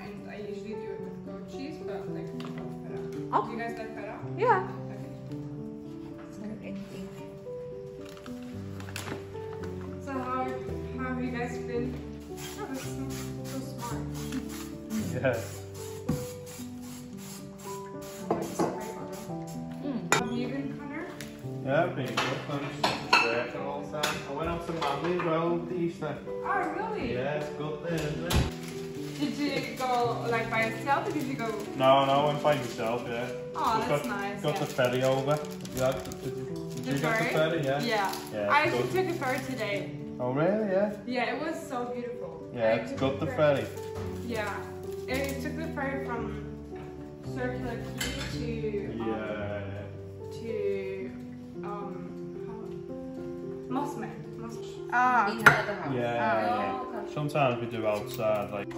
and I usually do it with goat cheese, but like without feta. Oh. Do you guys like feta? Yeah. Okay. So how, how have you guys been? Oh, this smells so smart. Yeah. I like this flavor. Mm. Have you been, Connor? Yeah, I've been good. Thanks. Working all the time. I went out to Manly as well with the Easter. Oh, really? Yeah, it's good there, isn't it? Did you go like by yourself or did you go? No, no, I went by myself, yeah. Oh, Just that's got, nice. Got yeah. the ferry over. Yeah, did, did, did The you get the ferry? ferry? Yeah. Yeah. Yeah, I actually good. took a ferry today. Oh, really? Yeah. Yeah, it was so beautiful. Yeah, I it's took got the ferry. Yeah. It took the ferry from Circular Quay to um, Yeah. to um how- Mosman. Moss- Ah. Inside the house. Yeah. yeah. Oh, okay. Sometimes we do outside, like.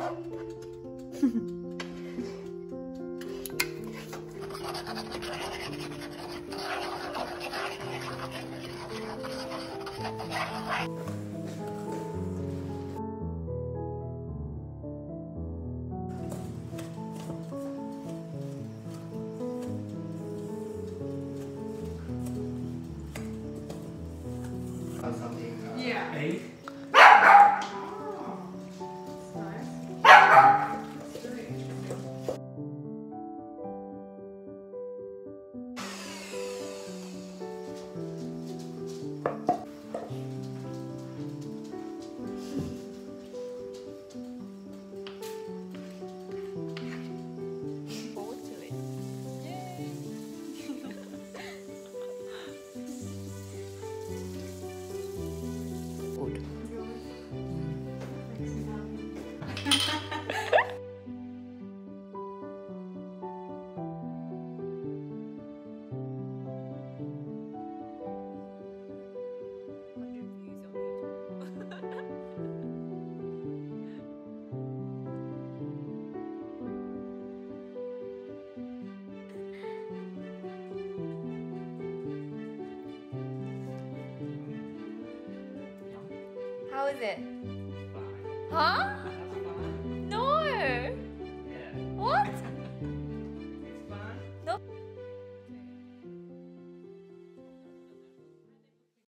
Yeah. Eight. Forward How is it? Huh?